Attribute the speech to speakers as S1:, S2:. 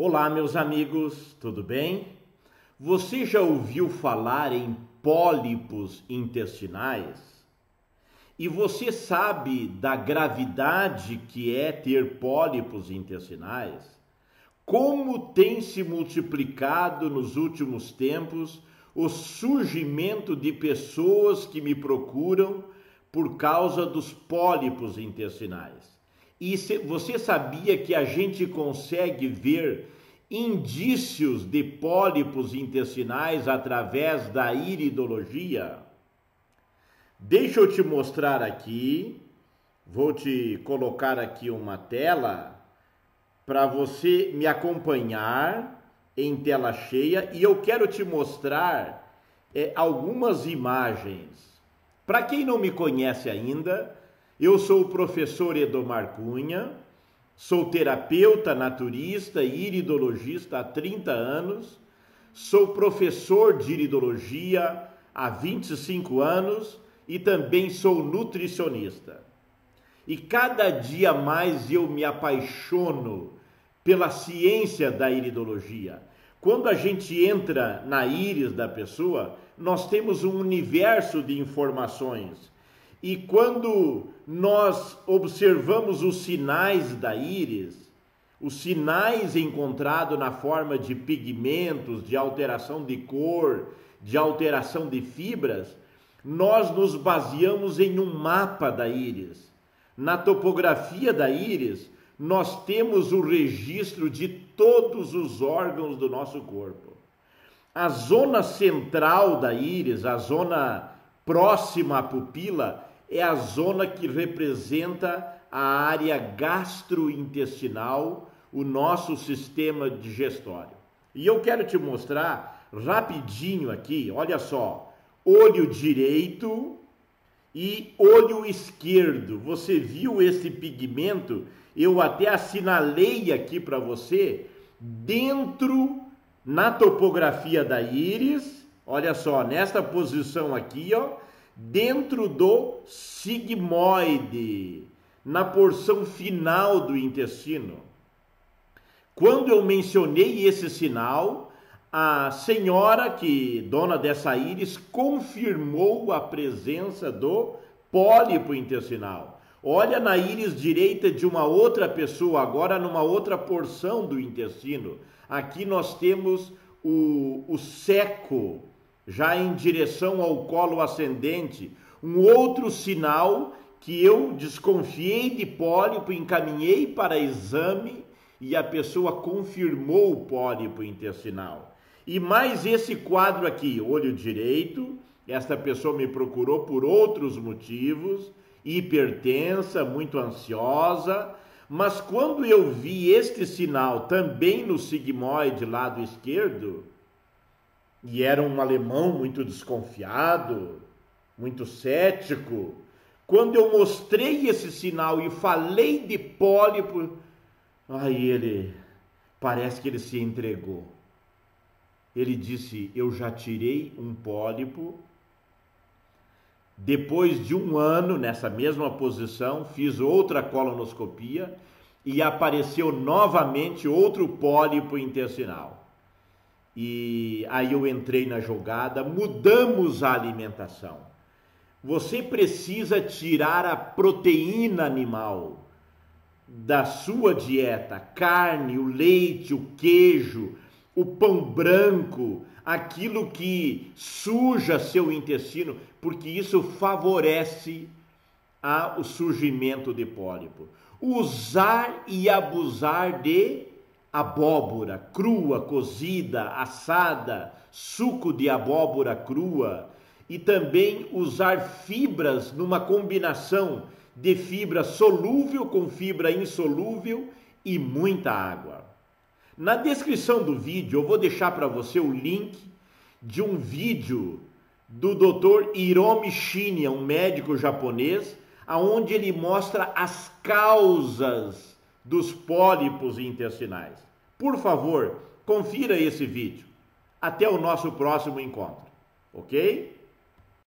S1: Olá, meus amigos, tudo bem? Você já ouviu falar em pólipos intestinais? E você sabe da gravidade que é ter pólipos intestinais? Como tem se multiplicado nos últimos tempos o surgimento de pessoas que me procuram por causa dos pólipos intestinais? E você sabia que a gente consegue ver indícios de pólipos intestinais através da iridologia? Deixa eu te mostrar aqui, vou te colocar aqui uma tela para você me acompanhar em tela cheia e eu quero te mostrar é, algumas imagens. Para quem não me conhece ainda, eu sou o professor Edomar Cunha, sou terapeuta naturista e iridologista há 30 anos, sou professor de iridologia há 25 anos e também sou nutricionista. E cada dia mais eu me apaixono pela ciência da iridologia. Quando a gente entra na íris da pessoa, nós temos um universo de informações e quando nós observamos os sinais da íris, os sinais encontrados na forma de pigmentos, de alteração de cor, de alteração de fibras, nós nos baseamos em um mapa da íris. Na topografia da íris, nós temos o registro de todos os órgãos do nosso corpo. A zona central da íris, a zona próxima à pupila, é a zona que representa a área gastrointestinal, o nosso sistema digestório. E eu quero te mostrar rapidinho aqui, olha só, olho direito e olho esquerdo. Você viu esse pigmento? Eu até assinalei aqui para você dentro na topografia da íris. Olha só, nesta posição aqui, ó, dentro do sigmoide, na porção final do intestino. Quando eu mencionei esse sinal, a senhora que dona dessa íris confirmou a presença do pólipo intestinal. Olha na íris direita de uma outra pessoa, agora numa outra porção do intestino. Aqui nós temos o, o seco já em direção ao colo ascendente, um outro sinal que eu desconfiei de pólipo, encaminhei para exame e a pessoa confirmou o pólipo intestinal. E mais esse quadro aqui, olho direito, esta pessoa me procurou por outros motivos, hipertensa, muito ansiosa, mas quando eu vi este sinal também no sigmoide lado esquerdo, e era um alemão muito desconfiado, muito cético. Quando eu mostrei esse sinal e falei de pólipo, aí ele parece que ele se entregou. Ele disse: Eu já tirei um pólipo. Depois de um ano nessa mesma posição, fiz outra colonoscopia e apareceu novamente outro pólipo intestinal. E aí eu entrei na jogada, mudamos a alimentação. Você precisa tirar a proteína animal da sua dieta, carne, o leite, o queijo, o pão branco, aquilo que suja seu intestino, porque isso favorece a, o surgimento de pólipo. Usar e abusar de abóbora crua, cozida, assada, suco de abóbora crua e também usar fibras numa combinação de fibra solúvel com fibra insolúvel e muita água. Na descrição do vídeo eu vou deixar para você o link de um vídeo do Dr. Hiromi Shinya, um médico japonês, aonde ele mostra as causas dos pólipos intestinais. Por favor, confira esse vídeo. Até o nosso próximo encontro, ok?